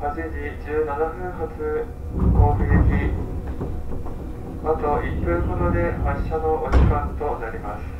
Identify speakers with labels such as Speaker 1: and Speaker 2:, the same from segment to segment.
Speaker 1: 8時17分発甲府行きあと1分ほどで発車のお時間となります。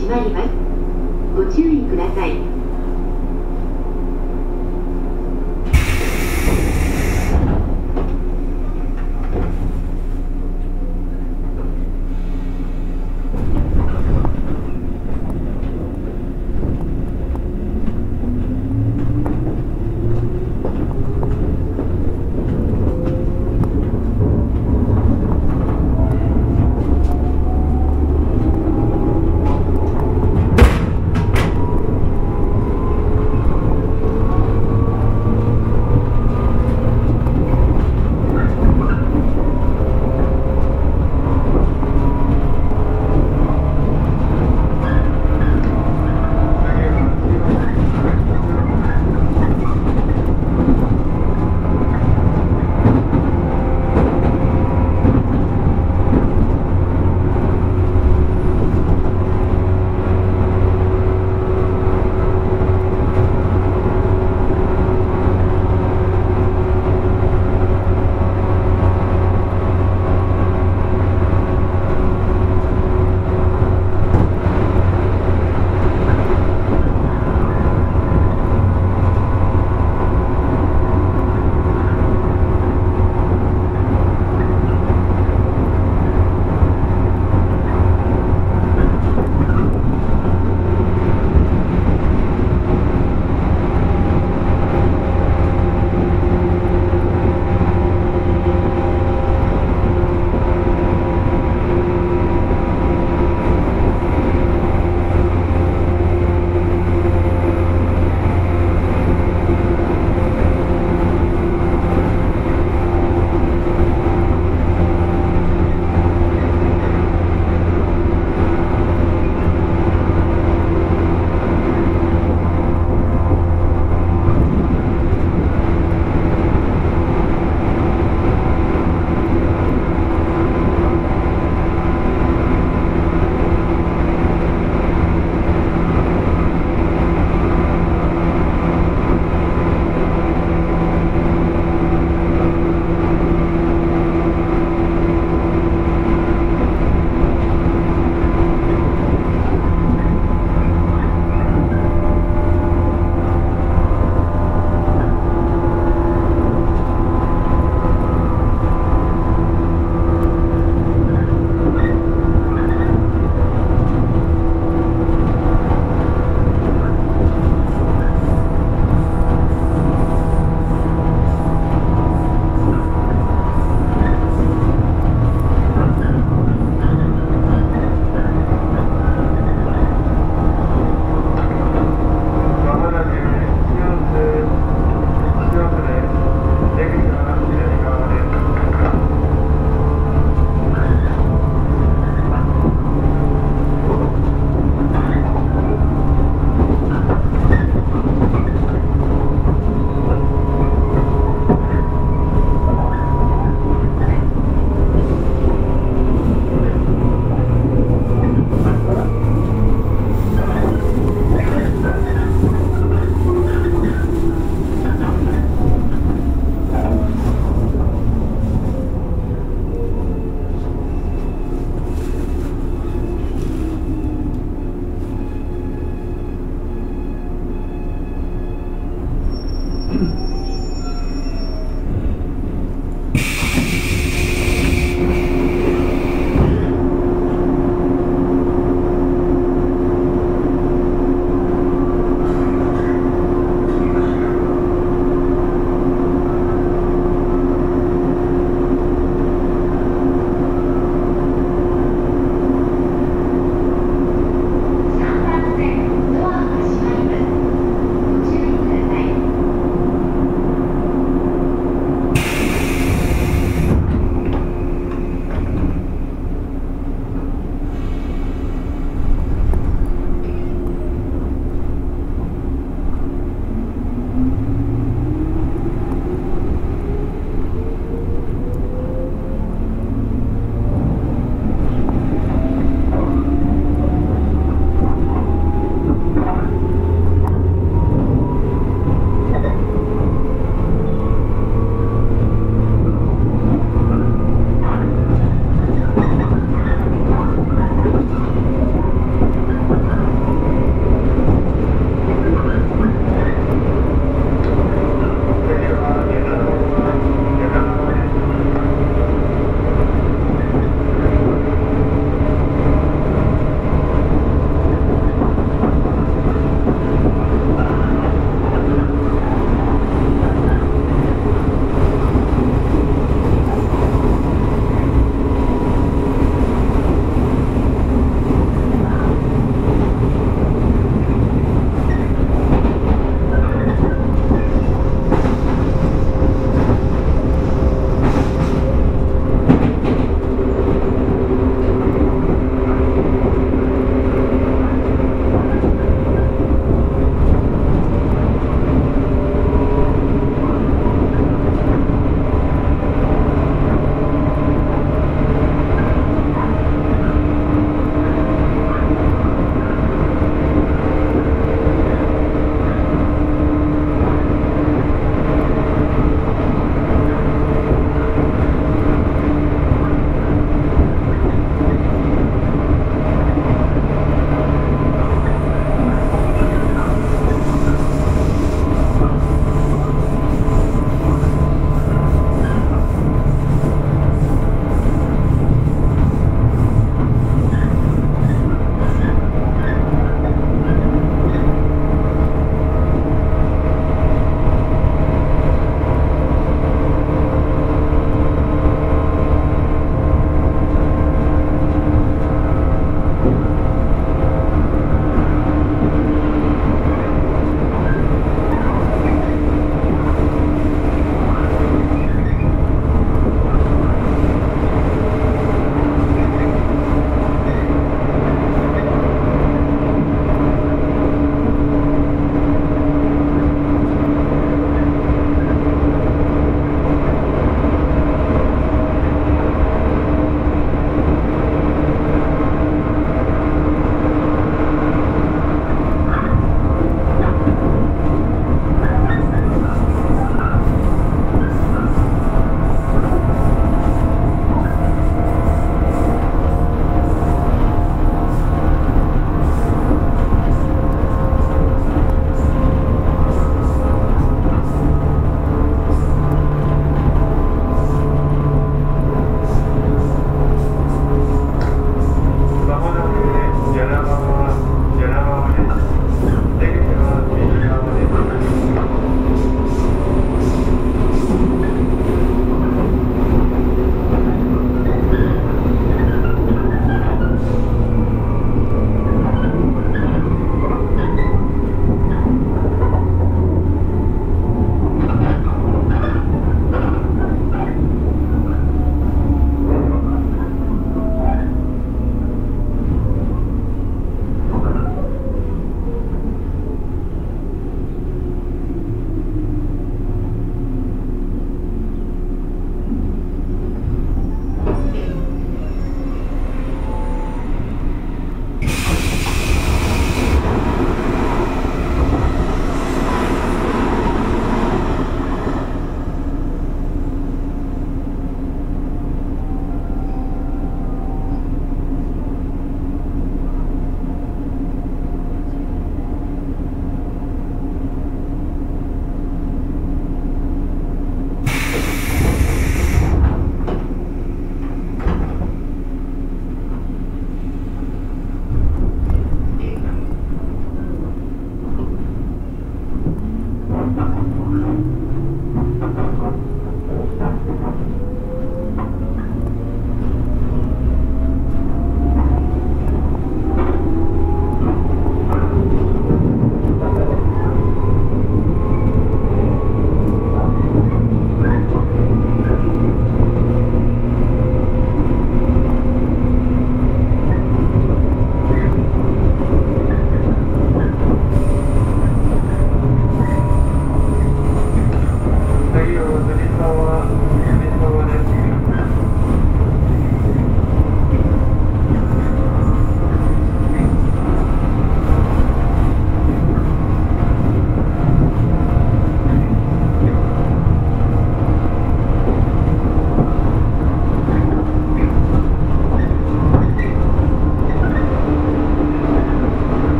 Speaker 2: 閉まります。ご注意ください。